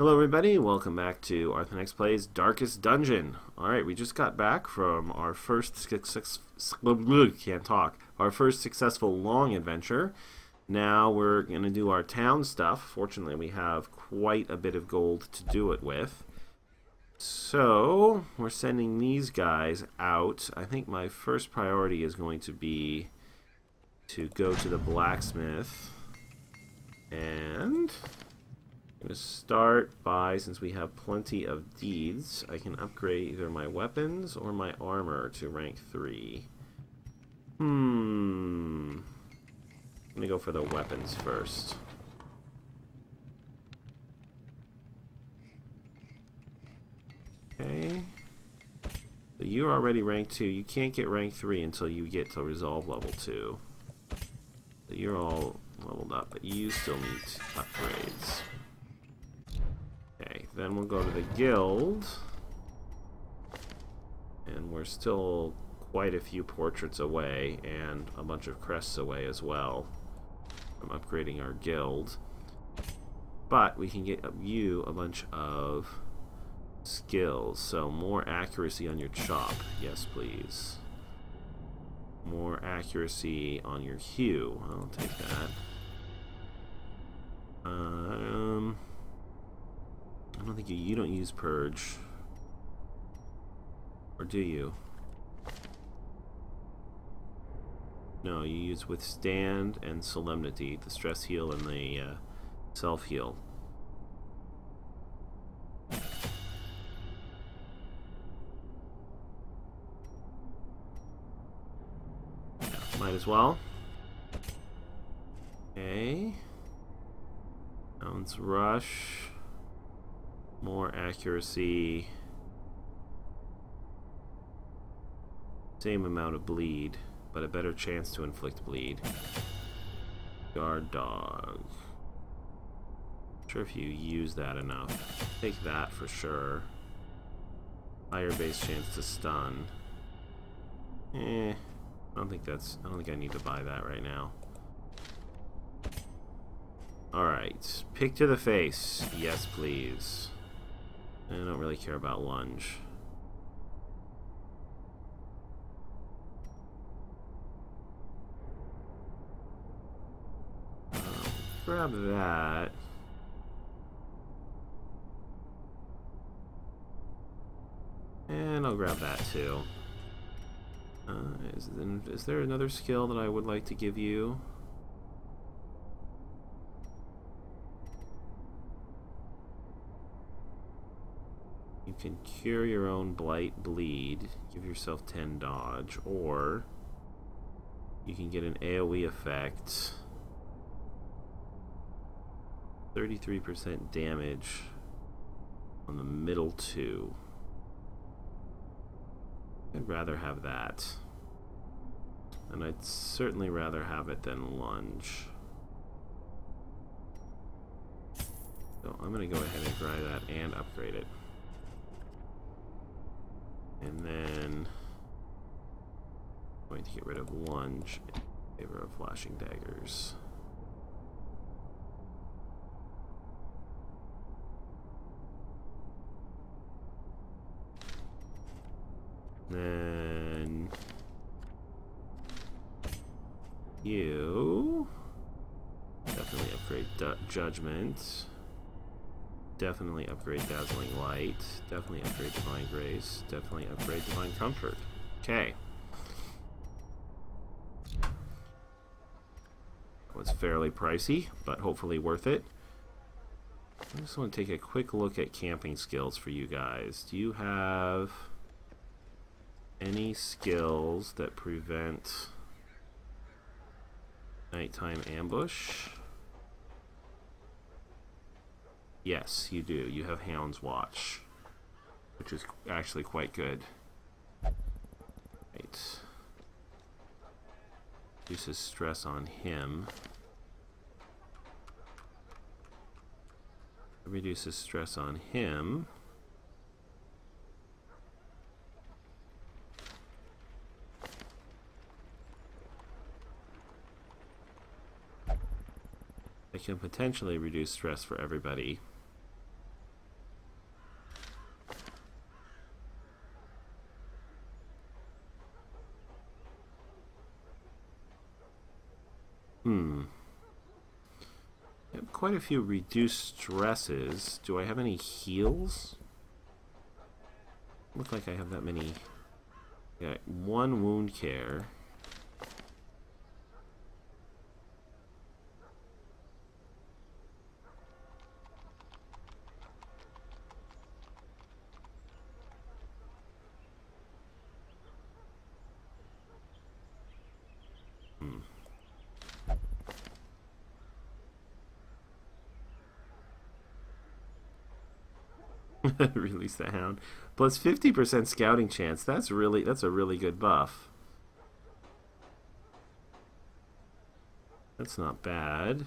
Hello everybody, welcome back to Arthur Plays Darkest Dungeon. Alright, we just got back from our first can't talk. Our first successful long adventure. Now we're gonna do our town stuff. Fortunately we have quite a bit of gold to do it with. So we're sending these guys out. I think my first priority is going to be to go to the blacksmith and I'm going to start by, since we have plenty of deeds, I can upgrade either my weapons or my armor to rank 3. Hmm. I'm going to go for the weapons first. Okay. So you're already rank 2. You can't get rank 3 until you get to resolve level 2. So you're all leveled up, but you still need upgrades. Then we'll go to the guild. And we're still quite a few portraits away and a bunch of crests away as well from upgrading our guild. But we can get you a bunch of skills. So more accuracy on your chop. Yes, please. More accuracy on your hew. I'll take that. Um... I don't think you, you don't use Purge. Or do you? No, you use Withstand and Solemnity, the Stress Heal and the uh, Self Heal. Might as well. Okay. Hound's Rush more accuracy, same amount of bleed, but a better chance to inflict bleed. Guard dog. Not sure if you use that enough. Take that for sure. Higher base chance to stun. Eh, I don't think that's. I don't think I need to buy that right now. Alright. Pick to the face. Yes, please. I don't really care about lunge. Grab that. And I'll grab that too. Uh, is, is there another skill that I would like to give you? Can cure your own blight bleed, give yourself 10 dodge, or you can get an AoE effect, 33% damage on the middle two. I'd rather have that. And I'd certainly rather have it than lunge. So I'm going to go ahead and try that and upgrade it. And then I'm going to get rid of lunge in favor of flashing daggers. Then you definitely upgrade judgment. Definitely upgrade Dazzling Light. Definitely upgrade Divine Grace. Definitely upgrade Divine Comfort. Okay. Was fairly pricey, but hopefully worth it. I just want to take a quick look at camping skills for you guys. Do you have any skills that prevent nighttime ambush? Yes, you do. You have Hound's Watch, which is actually quite good. Right. Reduces stress on him. Reduces stress on him. I can potentially reduce stress for everybody. Quite a few reduced stresses. Do I have any heals? Look like I have that many. Yeah, one wound care. Release the hound. Plus 50% scouting chance. That's really that's a really good buff. That's not bad.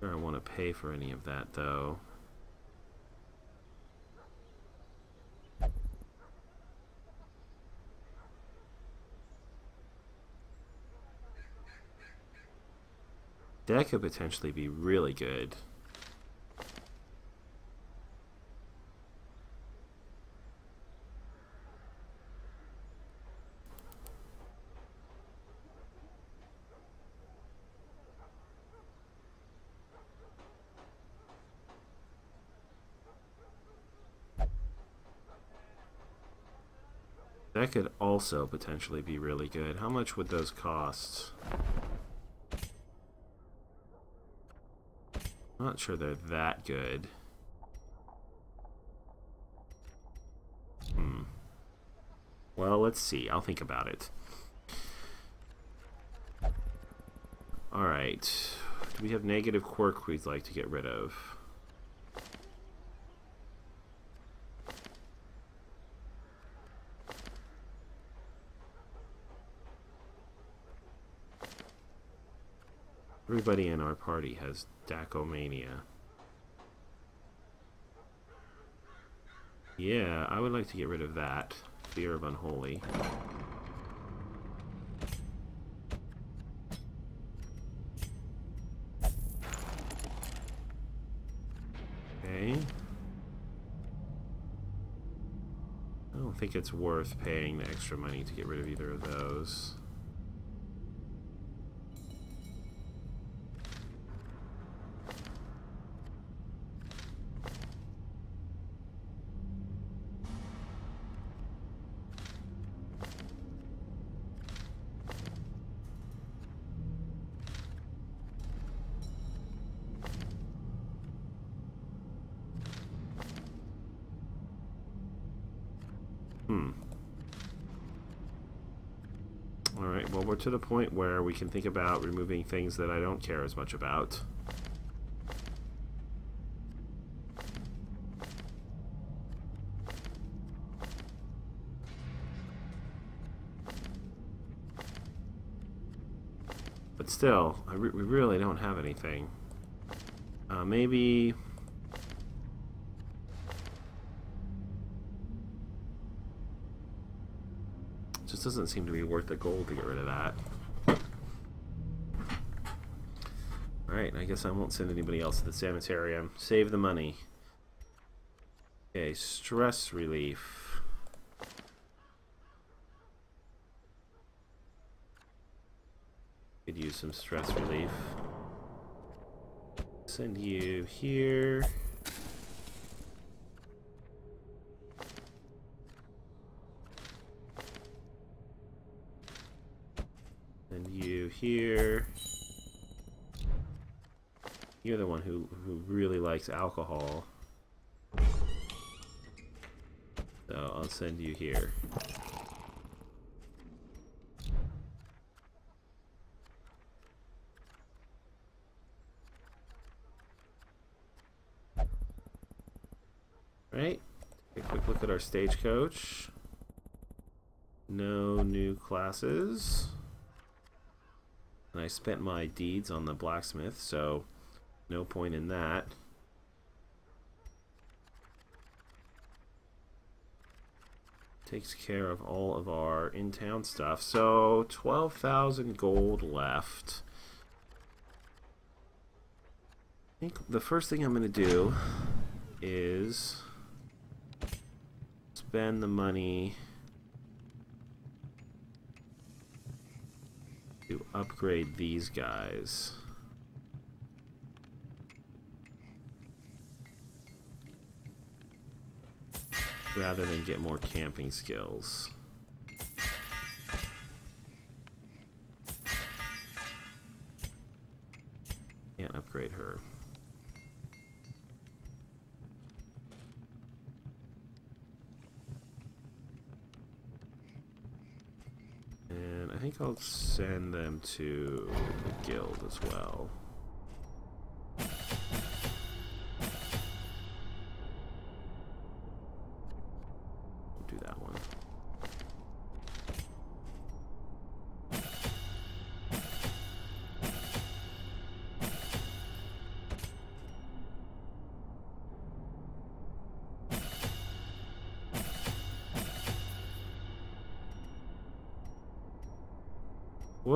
I don't want to pay for any of that though. That could potentially be really good. That could also potentially be really good. How much would those cost? I'm not sure they're that good. Hmm. Well, let's see. I'll think about it. Alright. Do we have negative quirk we'd like to get rid of? Everybody in our party has Dacnomania. Yeah, I would like to get rid of that. Fear of Unholy. Okay. I don't think it's worth paying the extra money to get rid of either of those. Hmm. Alright, well we're to the point where we can think about removing things that I don't care as much about. But still, re we really don't have anything. Uh, maybe... Just doesn't seem to be worth the gold to get rid of that. Alright, I guess I won't send anybody else to the sanitarium. Save the money. Okay, stress relief. Could use some stress relief. Send you here. Here. You're the one who, who really likes alcohol. So I'll send you here. Right? Take a quick look at our stagecoach. No new classes. And I spent my deeds on the blacksmith, so no point in that. Takes care of all of our in-town stuff. So 12,000 gold left. I think the first thing I'm going to do is spend the money upgrade these guys. Rather than get more camping skills. Can't upgrade her. And I think I'll send them to the guild as well.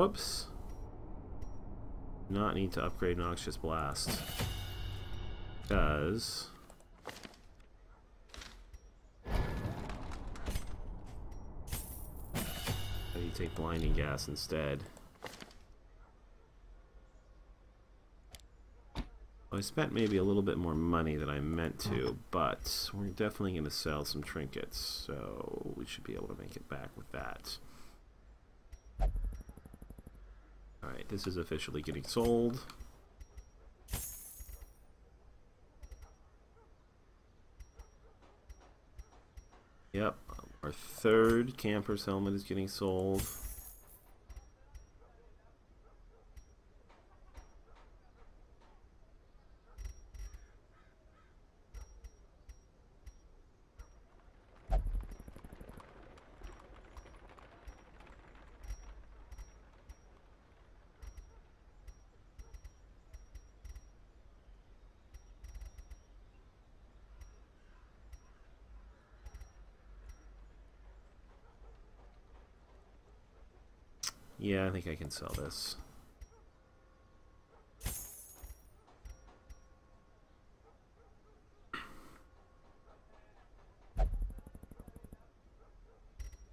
Whoops. Not need to upgrade Noxious Blast. Because... You take Blinding Gas instead? I spent maybe a little bit more money than I meant to, but we're definitely going to sell some trinkets, so we should be able to make it back with that. This is officially getting sold. Yep, our third camper's helmet is getting sold. Yeah, I think I can sell this.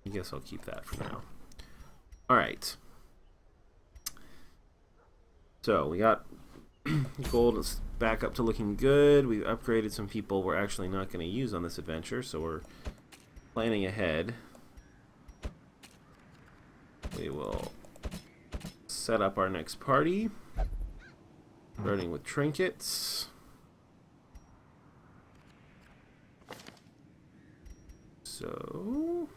I guess I'll keep that for now. Alright. So, we got gold is back up to looking good. We've upgraded some people we're actually not going to use on this adventure, so we're planning ahead. We will set up our next party. Starting with trinkets. So...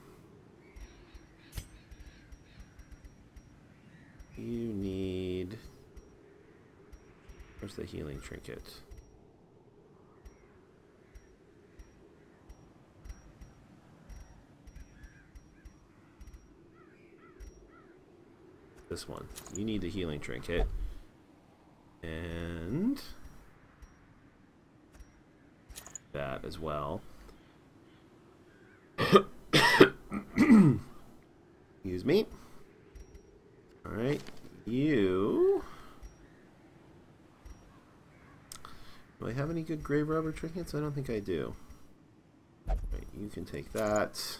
You need... Where's the healing trinket? This one. You need the healing trinket. And... That as well. Excuse me. Alright. You... Do I have any good grave robber trinkets? I don't think I do. You can take that.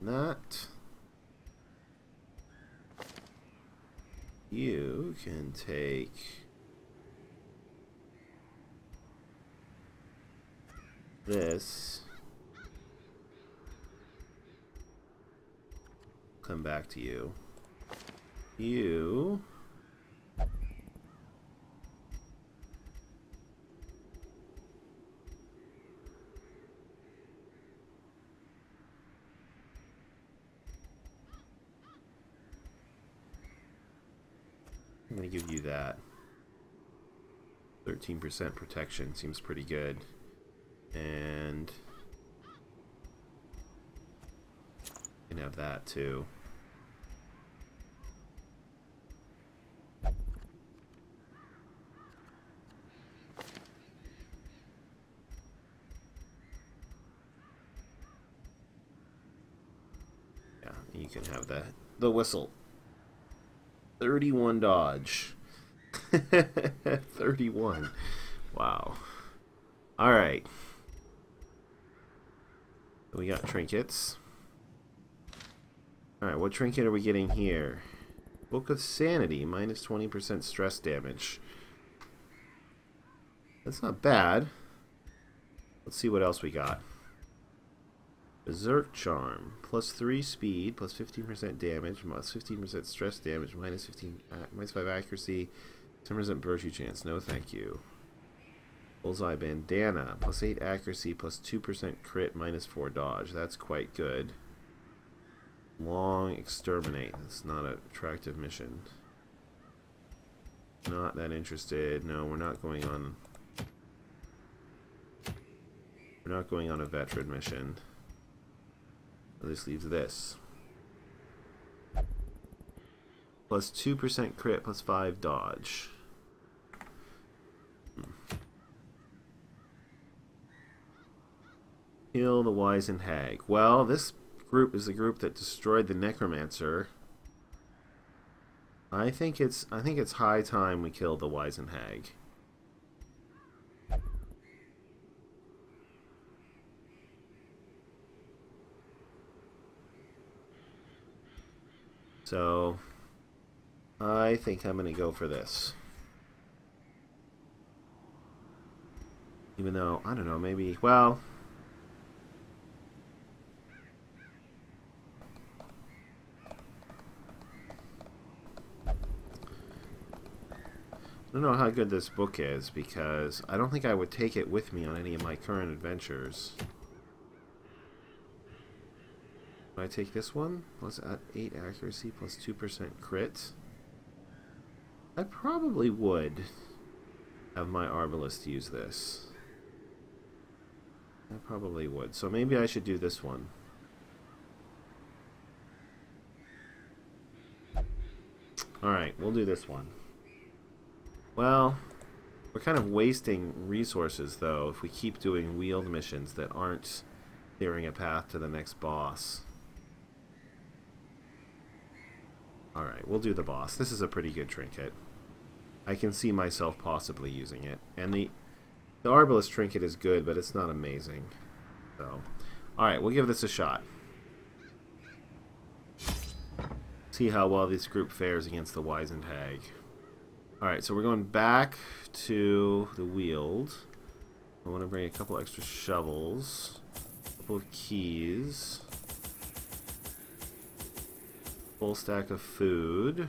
That. You can take... This. Come back to you. You... give you that. 13% protection seems pretty good. And you can have that too. Yeah, you can have that. the whistle. 31 dodge. 31. Wow. Alright. We got trinkets. Alright, what trinket are we getting here? Book of Sanity, minus 20% stress damage. That's not bad. Let's see what else we got. Berserk Charm, plus 3 speed, plus 15% damage, plus 15% stress damage, minus 15, uh, minus 5 accuracy, 10% virtue chance. No thank you. Bullseye Bandana, plus 8 accuracy, plus 2% crit, minus 4 dodge. That's quite good. Long Exterminate. That's not an attractive mission. Not that interested. No, we're not going on... We're not going on a veteran mission. This leaves this. Plus 2% crit, plus 5 dodge. Kill the Wizened Hag. Well, this group is the group that destroyed the Necromancer. I think it's I think it's high time we kill the Wizened Hag. So I think I'm going to go for this. Even though, I don't know, maybe, well, I don't know how good this book is because I don't think I would take it with me on any of my current adventures. Would I take this one? Plus at 8 accuracy plus 2% crit. I probably would have my Arbalest use this. I probably would. So maybe I should do this one. Alright, we'll do this one. Well, we're kind of wasting resources, though, if we keep doing Weald missions that aren't clearing a path to the next boss. Alright, we'll do the boss. This is a pretty good trinket. I can see myself possibly using it. And the, the Arbalest trinket is good, but it's not amazing. So, alright, we'll give this a shot. See how well this group fares against the Wizened Hag. Alright, so we're going back to the Weald. I want to bring a couple extra shovels, a couple of keys, full stack of food,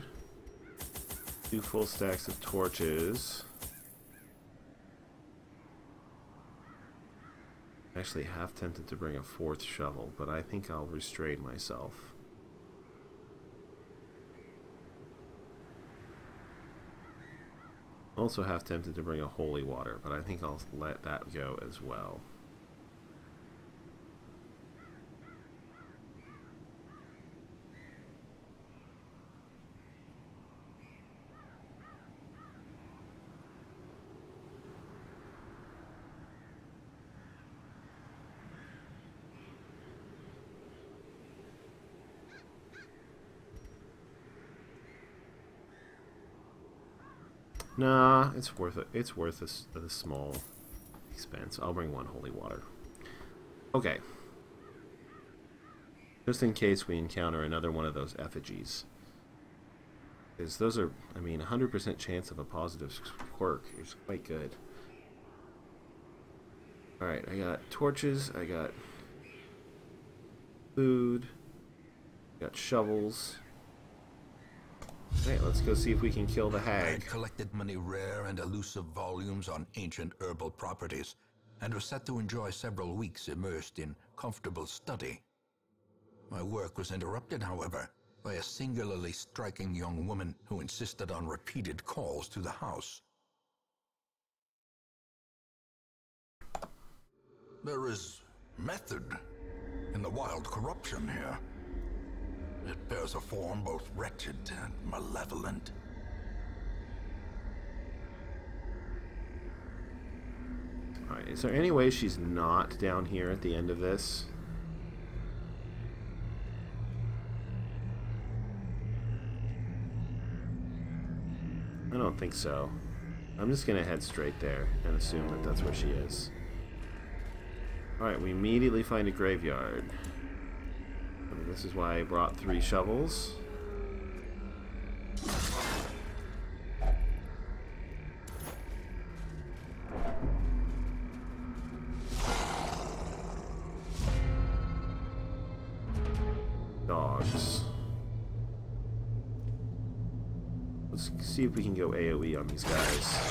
two full stacks of torches. Actually, half tempted to bring a fourth shovel, but I think I'll restrain myself. Also half tempted to bring a holy water, but I think I'll let that go as well. Nah, it's worth it. It's worth a, a small expense. I'll bring one holy water. Okay. Just in case we encounter another one of those effigies. Because those are, I mean, 100% chance of a positive quirk is quite good. Alright, I got torches, I got food, I got shovels. Okay, let's go see if we can kill the hag. I collected many rare and elusive volumes on ancient herbal properties, and was set to enjoy several weeks immersed in comfortable study. My work was interrupted, however, by a singularly striking young woman who insisted on repeated calls to the house. There is method in the wild corruption here. It bears a form both wretched and malevolent. Alright, is there any way she's not down here at the end of this? I don't think so. I'm just to head straight there and assume that that's where she is. Alright, we immediately find a graveyard. This is why I brought three shovels. Dogs. Let's see if we can go AoE on these guys.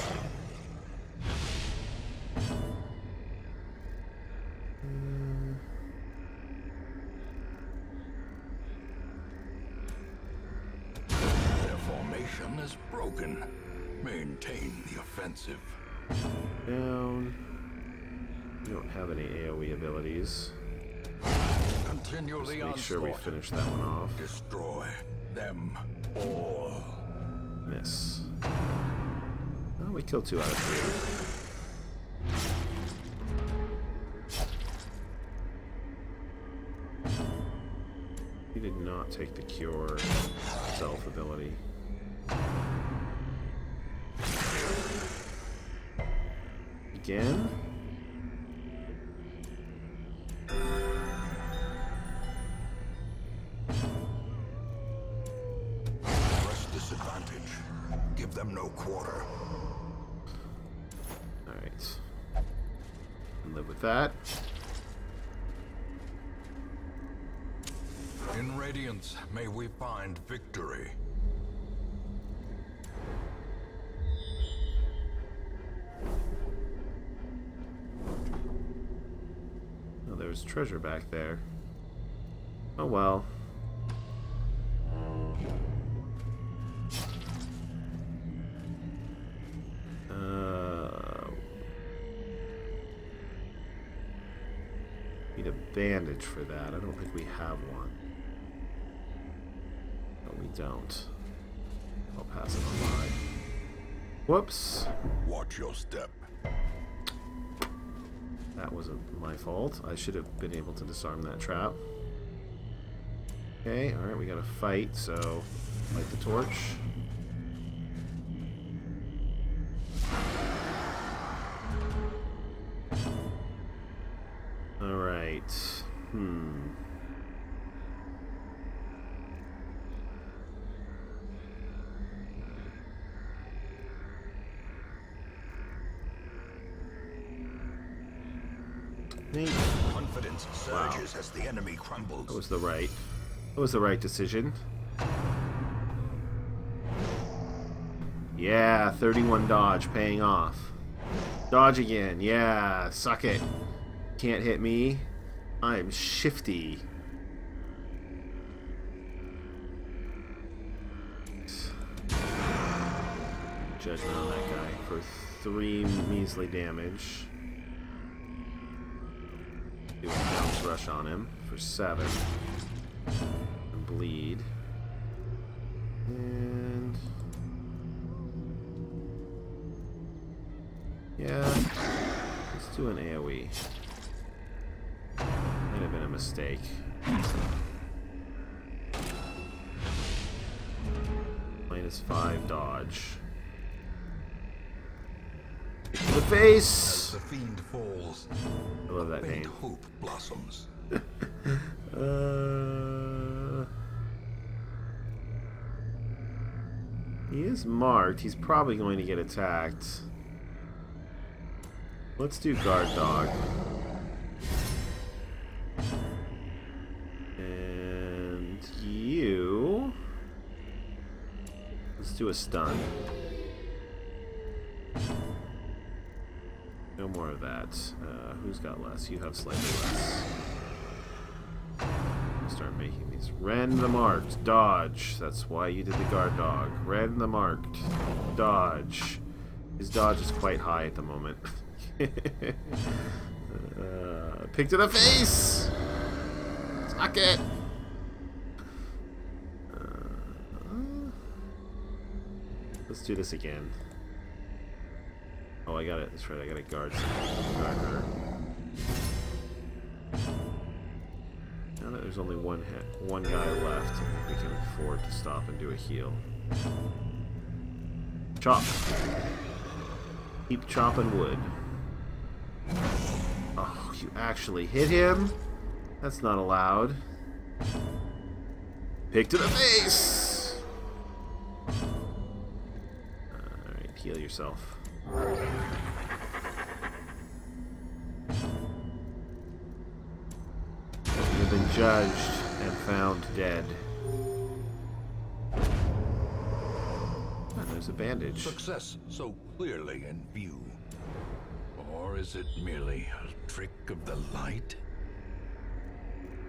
Make sure we finish that one off. Destroy them all. Miss. Oh, we killed two out of three. He did not take the cure self ability. Again? There's treasure back there. Oh well. Uh, need a bandage for that. I don't think we have one. No, we don't. I'll pass it on by. Whoops. Watch your step. That wasn't my fault. I should have been able to disarm that trap. Okay, alright, we gotta fight, so light the torch. Alright. Hmm. Confidence surges as the enemy crumbles. That was the right. That was the right decision. Yeah, 31 dodge paying off. Dodge again. Yeah, suck it. Can't hit me. I'm shifty. Judgment on that guy for three measly damage. Bounce rush on him for seven. And bleed. And yeah, let's do an AoE. Might have been a mistake. Minus five dodge. As face. the fiend falls, I love that name. hope blossoms. Uh, he is marked. He's probably going to get attacked. Let's do guard dog. And you. Let's do a stun. More of that. Uh, who's got less? You have slightly less. Start making these. Rend the marked. Dodge. That's why you did the guard dog. Rend the marked. Dodge. His dodge is quite high at the moment. uh, pick to the face! Suck it! Uh, let's do this again. Oh, I got it. That's right. I got to guard, guard her. Now that there's only one one guy left, we can afford to stop and do a heal. Chop. Keep chopping wood. Oh, you actually hit him? That's not allowed. Pick to the face! Alright, heal yourself. You've been judged and found dead. And there's a bandage. Success so clearly in view. Or is it merely a trick of the light?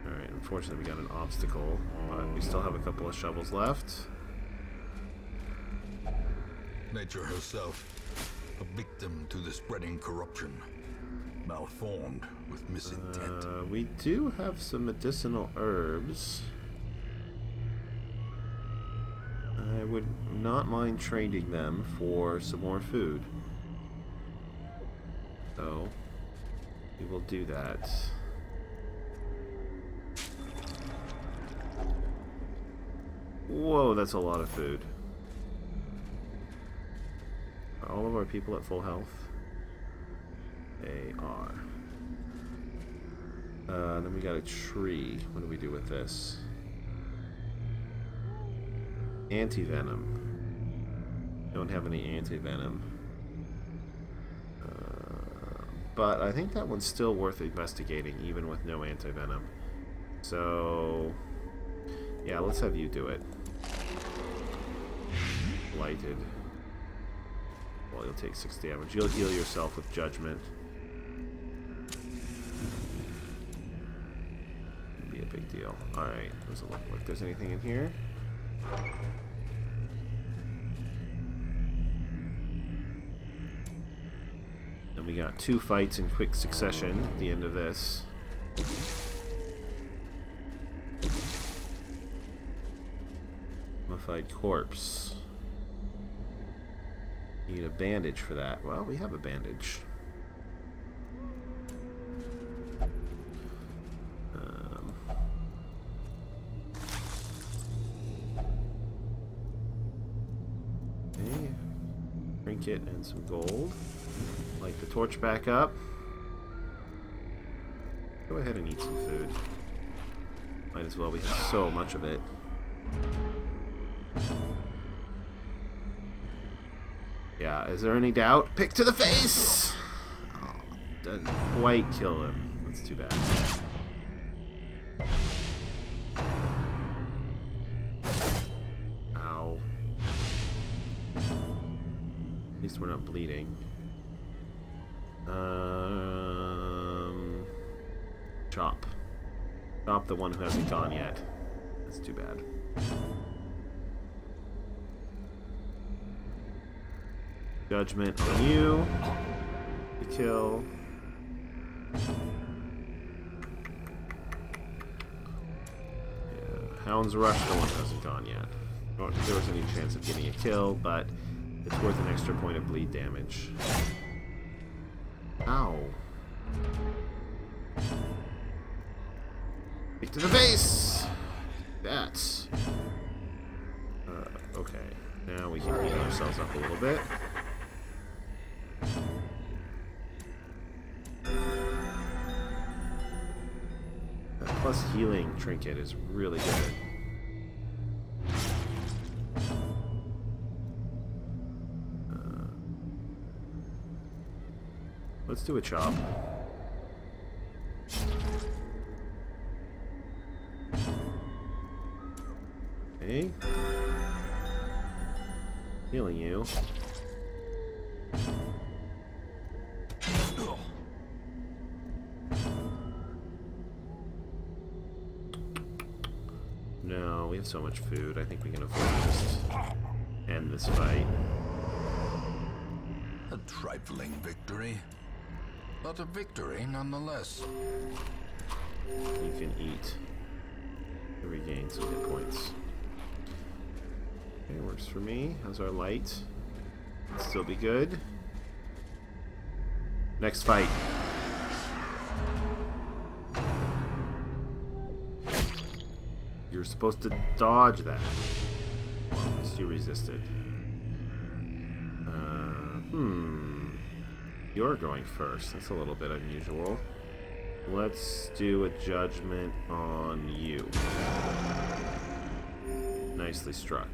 Alright, unfortunately we got an obstacle, but we still have a couple of shovels left. Nature herself, a victim to the spreading corruption. Malformed with misintent. Uh, we do have some medicinal herbs. I would not mind trading them for some more food. So, we will do that. Whoa, that's a lot of food. Are all of our people at full health? They are. Uh, then we got a tree. What do we do with this? Anti-venom. Don't have any anti-venom. Uh, but I think that one's still worth investigating, even with no anti-venom. So, yeah, let's have you do it. Lighted. Well, you'll take 6 damage. You'll heal yourself with Judgment. Be a big deal. Alright, does it look like there's anything in here? And we got two fights in quick succession at the end of this. Mummified corpse. Need a bandage for that. Well, we have a bandage. Um, and some gold. Light the torch back up. Go ahead and eat some food. Might as well, we have so much of it. Yeah, is there any doubt? Pick to the face! Oh, doesn't quite kill him. That's too bad. Ow. At least we're not bleeding. Um, chop. Chop the one who hasn't gone yet. That's too bad. Judgment on you. The kill. Yeah, Hound's Rush, the one hasn't gone yet. I don't think there was any chance of getting a kill, but it's worth an extra point of bleed damage. Ow. Kick to the face! That's... Uh, okay. Now we can heal ourselves up a little bit. Plus healing trinket is really good. Uh, let's do a chop. Okay. Healing you. So much food. I think we can afford to just end this fight. A trifling victory. But a victory nonetheless. You can eat regain some hit points. It works for me. How's our light? Still be good. Next fight. You're supposed to dodge that. You resisted. Uh, hmm. You're going first. That's a little bit unusual. Let's do a judgment on you. Nicely struck.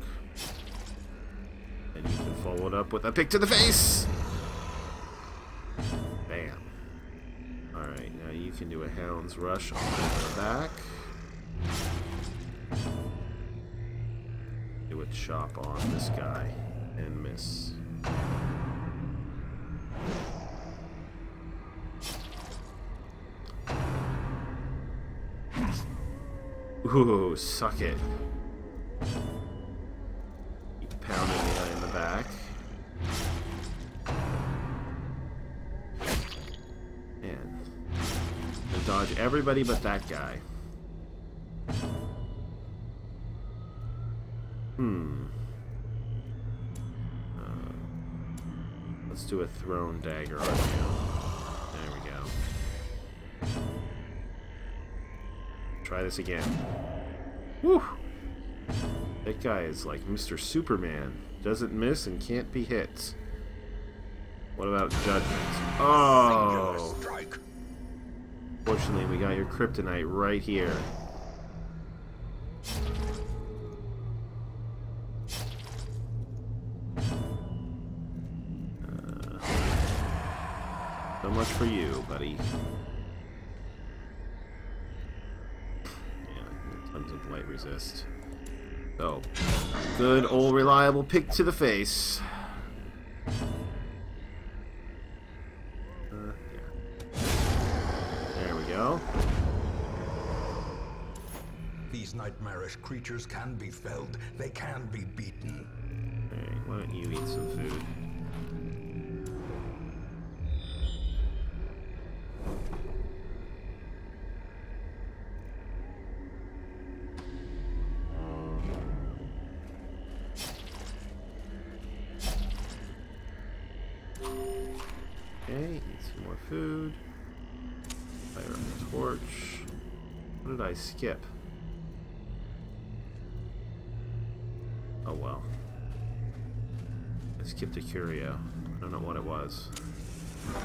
And you can follow it up with a pick to the face! Bam. Alright, now you can do a Hound's Rush on the back. A chop on this guy and miss. Ooh, suck it. Keep pounding the guy in the back. And dodge everybody but that guy. Let's do a thrown dagger on you. There we go. Try this again. Whew! That guy is like Mr. Superman. Doesn't miss and can't be hit. What about Judgment? Oh! Fortunately, we got your kryptonite right here. Buddy. Yeah, tons of light resist. So, good old reliable pick to the face. Uh, yeah. There we go. These nightmarish creatures can be felled. They can be beaten. Alright, why don't you eat some food? Skip? Oh well. I skipped a curio. I don't know what it was.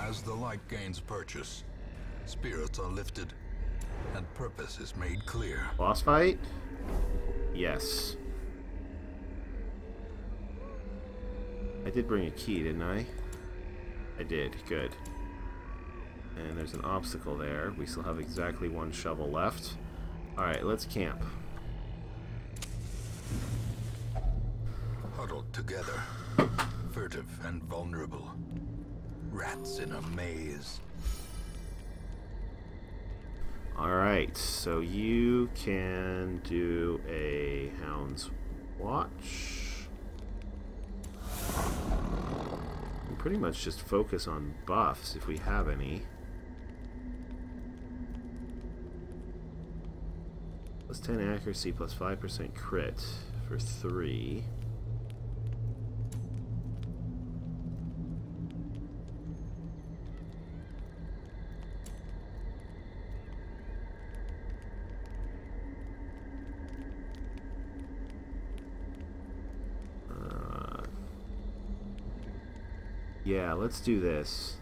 As the light gains purchase, spirits are lifted, and purpose is made clear. Boss fight? Yes. I did bring a key, didn't I? I did. Good. And there's an obstacle there. We still have exactly one shovel left. Alright, let's camp. Huddled together, furtive and vulnerable. Rats in a maze. Alright, so you can do a Hound's Watch. Pretty much just focus on buffs if we have any. Plus 10 accuracy, plus 5% crit for 3. Uh, yeah, let's do this.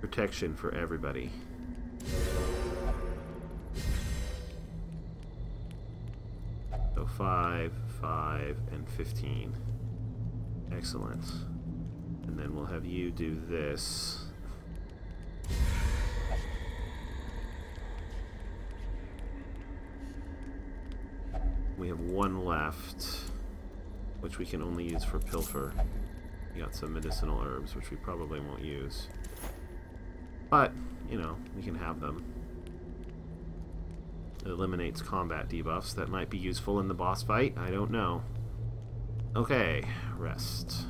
Protection for everybody. 5, 5, and 15. Excellent. And then we'll have you do this. We have one left, which we can only use for pilfer. We got some medicinal herbs, which we probably won't use. But, you know, we can have them. Eliminates combat debuffs that might be useful in the boss fight. I don't know. Okay, rest.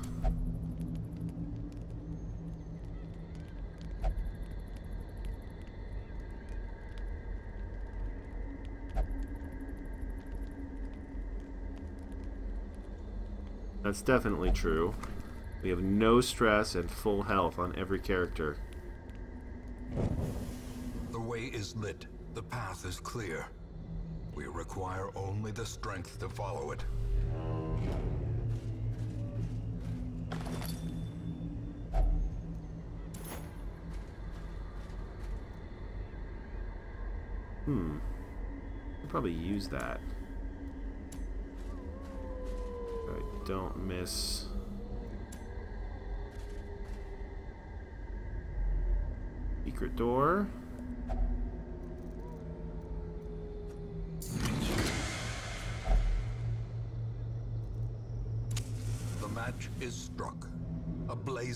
That's definitely true. We have no stress and full health on every character. The way is lit. The path is clear. We require only the strength to follow it. Hmm. I'll probably use that. I don't miss. Secret door.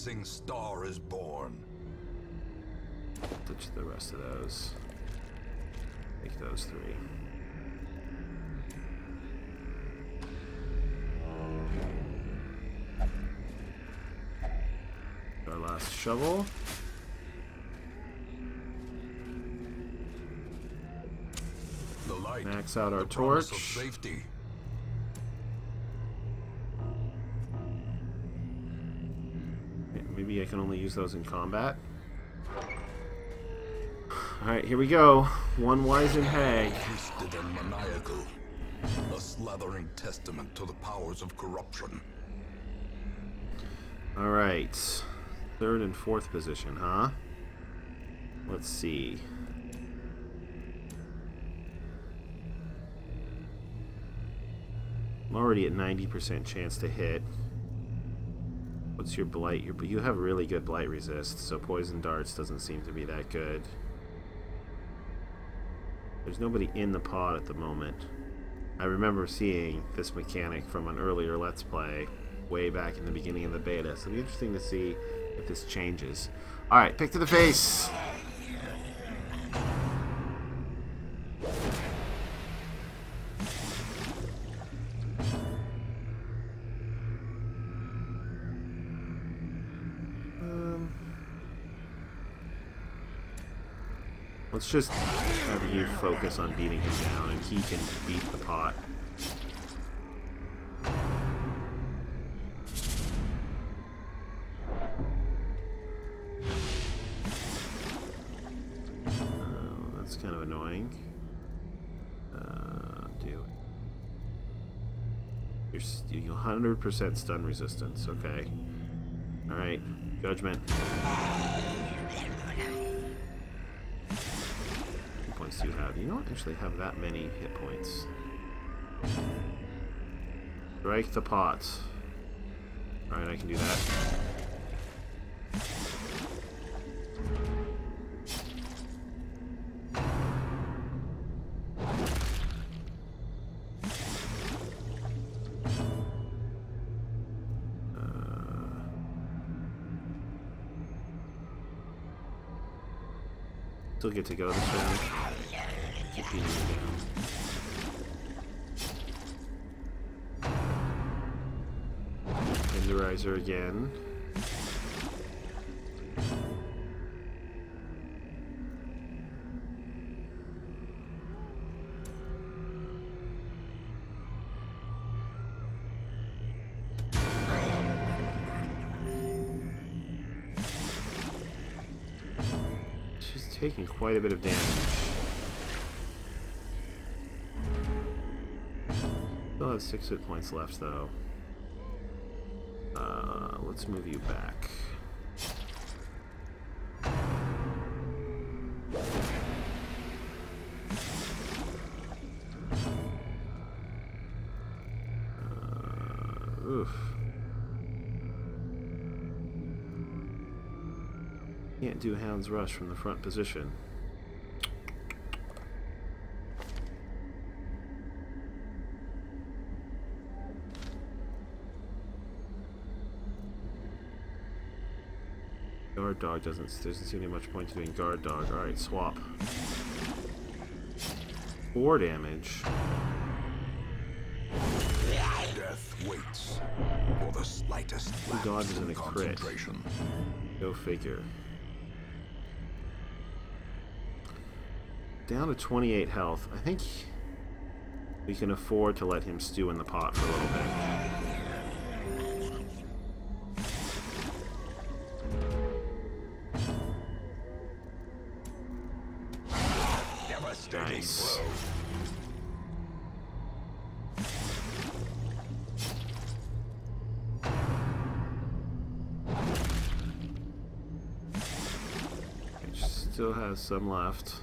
Blazing star is born. Ditch the rest of those. Make those three. Our last shovel. The light. Max out our torch. Of safety. Can only use those in combat. Alright, here we go. One wizened hag. Twisted and maniacal. A slathering testament to the powers of corruption. Alright. Third and fourth position, huh? Let's see. I'm already at 90% chance to hit. What's your blight? Your, you have really good blight resist, so poison darts doesn't seem to be that good. There's nobody in the pod at the moment. I remember seeing this mechanic from an earlier Let's Play way back in the beginning of the beta, so it'll be interesting to see if this changes. Alright, pick to the face! Let's just have you focus on beating him down, and he can beat the pot. Oh, that's kind of annoying. Uh. You're 100% stun resistance, okay. Alright, judgment. You have? You don't actually have that many hit points. Strike the pot. Alright, I can do that. Uh, still get to go this round. Enderizer again. She's taking quite a bit of damage. Still have six hit points left, though. Let's move you back. Uh, oof. Can't do Hound's Rush from the front position. Guard dog doesn't doesn't seem to be much point to doing guard dog. Alright, swap. Four damage. Death waits for the slightest dodges in in a crit? Go figure. Down to 28 health. I think we can afford to let him stew in the pot for a little bit. Devastating Nice. blow. It still has some left.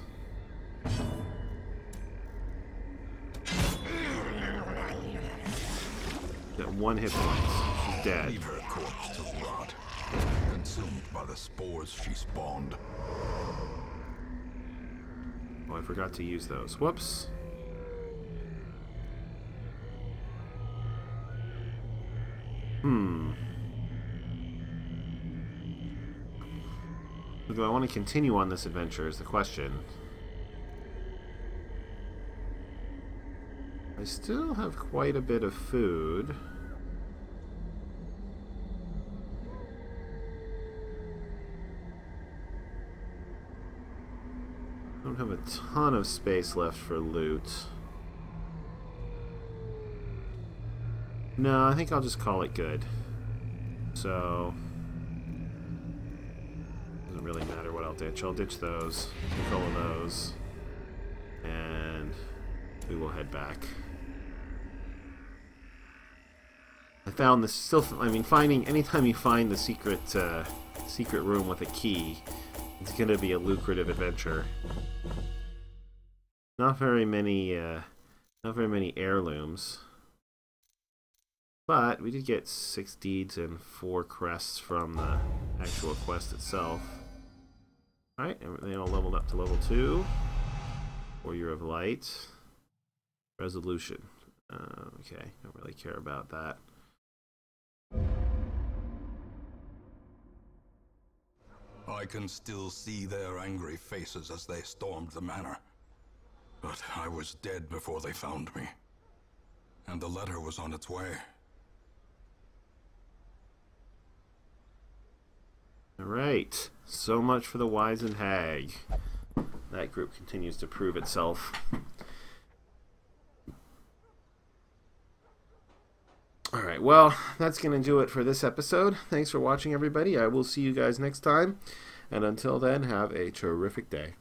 That one hit point. She's dead. Leave her corpse to rot, consumed by the spores she spawned. Forgot to use those. Whoops. Hmm. Do I want to continue on this adventure is the question. I still have quite a bit of food. I don't have a ton of space left for loot. No, I think I'll just call it good. So, doesn't really matter what I'll ditch. I'll ditch those, control of those, and we will head back. I found this still. I mean, finding anytime you find the secret uh, secret room with a key, it's going to be a lucrative adventure. Not very many, uh, not very many heirlooms. But we did get six deeds and four crests from the actual quest itself. Alright, they all leveled up to level 2. Warrior of Light. Resolution. Uh, okay, don't really care about that. I can still see their angry faces as they stormed the manor. But I was dead before they found me. And the letter was on its way. Alright, so much for the Wizened Hag. That group continues to prove itself. Alright, well, that's going to do it for this episode. Thanks for watching, everybody. I will see you guys next time. And until then, have a terrific day.